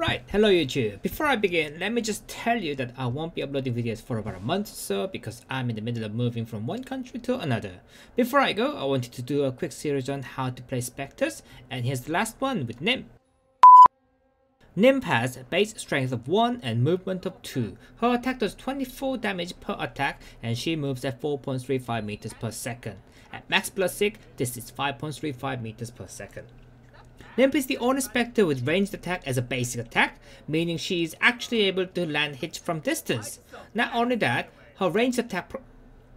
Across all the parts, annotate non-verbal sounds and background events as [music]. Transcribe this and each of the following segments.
Right, hello YouTube. Before I begin, let me just tell you that I won't be uploading videos for about a month or so because I'm in the middle of moving from one country to another. Before I go, I wanted to do a quick series on how to play Spectres, and here's the last one with Nymph. Nymph has base strength of 1 and movement of 2. Her attack does 24 damage per attack and she moves at 4.35 meters per second. At max plus 6, this is 5.35 meters per second. Nymph is the only Spectre with ranged attack as a basic attack, meaning she is actually able to land hits from distance. Not only that, her ranged attack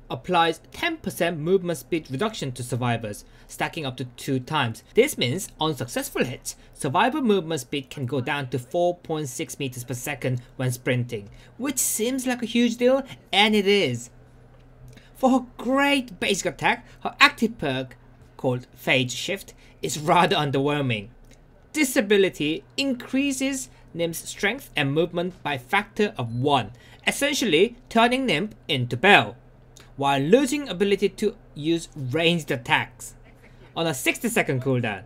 applies 10% movement speed reduction to survivors, stacking up to 2 times. This means on successful hits, survivor movement speed can go down to 4.6 meters per second when sprinting, which seems like a huge deal, and it is. For her great basic attack, her active perk, called Phase Shift, is rather underwhelming. This ability increases Nymph's strength and movement by factor of 1, essentially turning Nymph into Belle, while losing ability to use ranged attacks on a 60 second cooldown,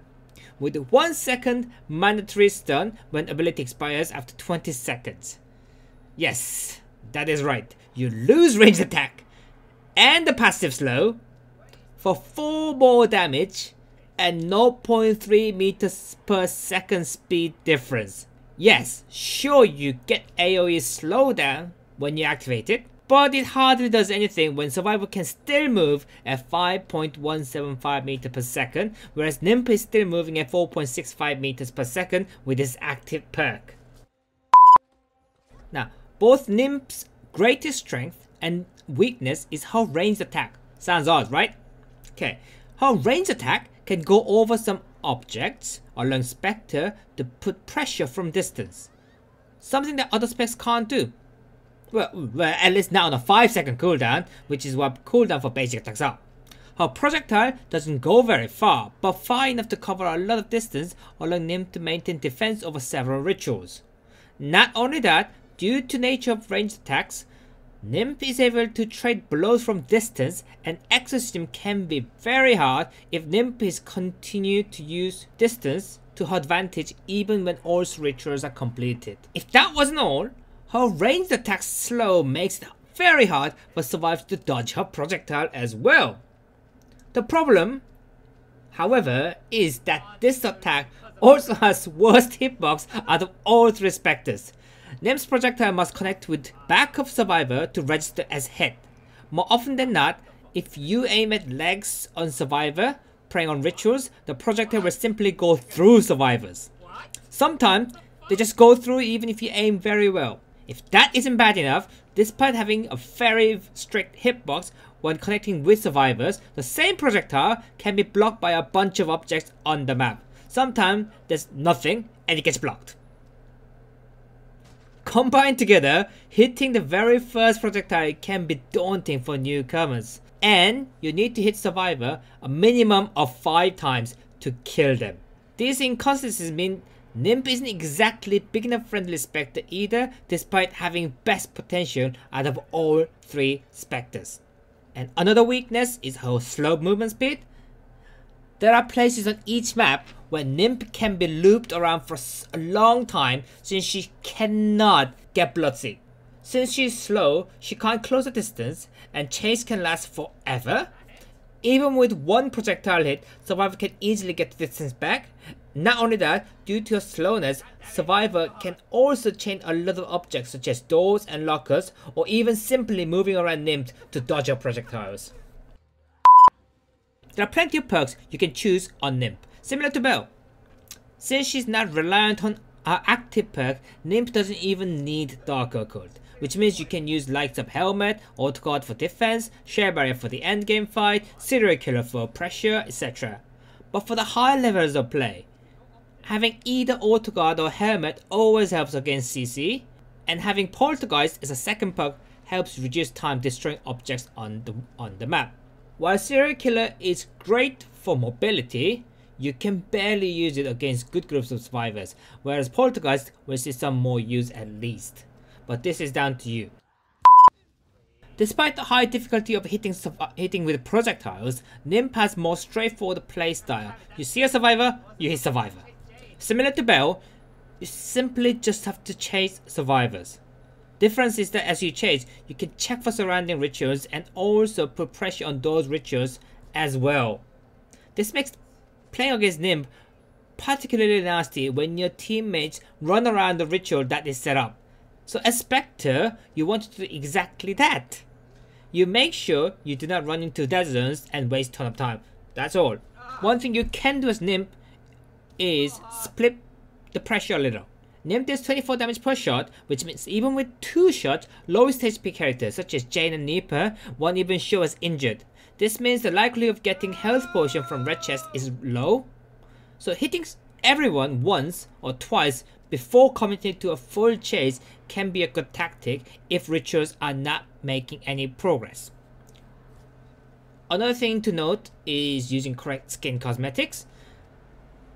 with 1 second mandatory stun when ability expires after 20 seconds. Yes, that is right, you lose ranged attack and the passive slow for 4 more damage and 0.3 meters per second speed difference. Yes, sure you get AoE slowdown when you activate it, but it hardly does anything when Survivor can still move at 5.175 meters per second, whereas Nymph is still moving at 4.65 meters per second with his active perk. Now, both Nymph's greatest strength and weakness is her ranged attack. Sounds odd, right? Okay, her range attack can go over some objects, allowing Spectre to put pressure from distance. Something that other specs can't do. Well, well, at least not on a 5 second cooldown, which is what cooldown for basic attacks are. Her projectile doesn't go very far, but far enough to cover a lot of distance, allowing him to maintain defense over several rituals. Not only that, due to nature of ranged attacks, Nymph is able to trade blows from distance and Exorcism can be very hard if Nymph is continued to use distance to her advantage even when all rituals are completed. If that wasn't all, her ranged attack slow makes it very hard for survivors to dodge her projectile as well. The problem, however, is that this attack also has worst hitbox out of all three specters. Nymph's projectile must connect with back of survivor to register as hit. More often than not, if you aim at legs on survivor, praying on rituals, the projectile will simply go through survivors. Sometimes, they just go through even if you aim very well. If that isn't bad enough, despite having a very strict hitbox when connecting with survivors, the same projectile can be blocked by a bunch of objects on the map. Sometimes there's nothing and it gets blocked. Combined together, hitting the very first projectile can be daunting for newcomers. And you need to hit Survivor a minimum of 5 times to kill them. These inconsistencies mean Nymph isn't exactly enough friendly Spectre either, despite having best potential out of all 3 Spectres. And another weakness is her slow movement speed. There are places on each map where Nymph can be looped around for a long time since she cannot get bloodseek. Since she's slow, she can't close the distance and chase can last forever. Even with one projectile hit, Survivor can easily get the distance back. Not only that, due to her slowness, Survivor can also chain a lot of objects such as doors and lockers or even simply moving around Nymph to dodge her projectiles. There are plenty of perks you can choose on Nymph similar to Belle. Since she's not reliant on her active perk, Nymph doesn't even need Dark Occult, which means you can use likes of Helmet, Auto Guard for defense, Share Barrier for the endgame fight, Serial Killer for pressure, etc. But for the higher levels of play, having either Auto Guard or Helmet always helps against CC, and having Poltergeist as a second perk helps reduce time destroying objects on the, on the map. While Serial Killer is great for mobility, you can barely use it against good groups of survivors, whereas Poltergeist will see some more use at least. But this is down to you. Despite the high difficulty of hitting hitting with projectiles, Nymph has more straightforward playstyle. You see a survivor, you hit survivor. Similar to Belle, you simply just have to chase survivors. Difference is that as you chase, you can check for surrounding rituals and also put pressure on those rituals as well. This makes playing against Nymph particularly nasty when your teammates run around the ritual that is set up. So as Spectre, you want to do exactly that. You make sure you do not run into dead and waste ton of time. That's all. One thing you can do as Nymph is split the pressure a little. Nymph does 24 damage per shot, which means even with 2 shots, lowest HP characters such as Jane and Nipah won't even show as injured. This means the likelihood of getting health potion from red chest is low. So hitting everyone once or twice before committing to a full chase can be a good tactic if rituals are not making any progress. Another thing to note is using correct skin cosmetics.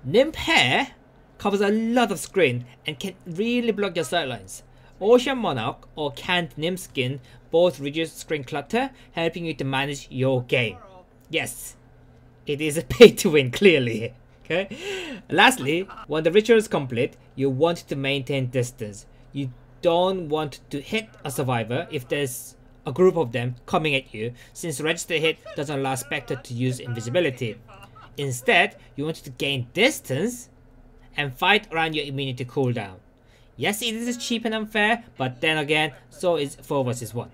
Nymph hair covers a lot of screen and can really block your sightlines. Ocean Monarch or Canned Nymph skin both reduce screen clutter, helping you to manage your game. Yes, it is a [laughs] pay to win clearly. Okay. Lastly, when the ritual is complete, you want to maintain distance. You don't want to hit a survivor if there's a group of them coming at you, since register hit doesn't allow Spectre to use invisibility. Instead, you want to gain distance and fight around your immunity cooldown. Yes, it is cheap and unfair, but then again, so is 4 vs 1.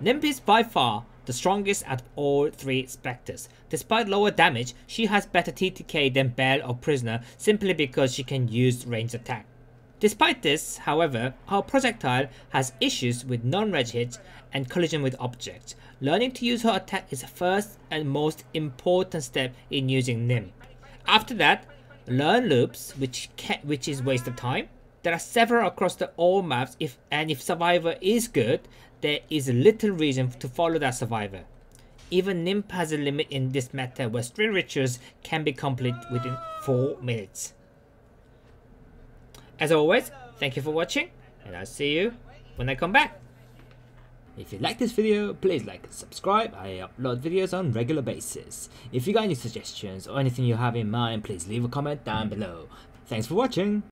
Nymph is by far the strongest out of all three Spectres. Despite lower damage, she has better TTK than Belle or Prisoner simply because she can use ranged attack. Despite this, however, her projectile has issues with non-reg hits and collision with objects. Learning to use her attack is the first and most important step in using Nymph. After that, learn loops, which which is waste of time. There are several across the all maps if and if survivor is good, there is little reason to follow that survivor. Even Nymph has a limit in this meta where three rituals can be complete within 4 minutes. As always, thank you for watching and I'll see you when I come back. If you like this video, please like and subscribe. I upload videos on regular basis. If you got any suggestions or anything you have in mind, please leave a comment down below. Thanks for watching.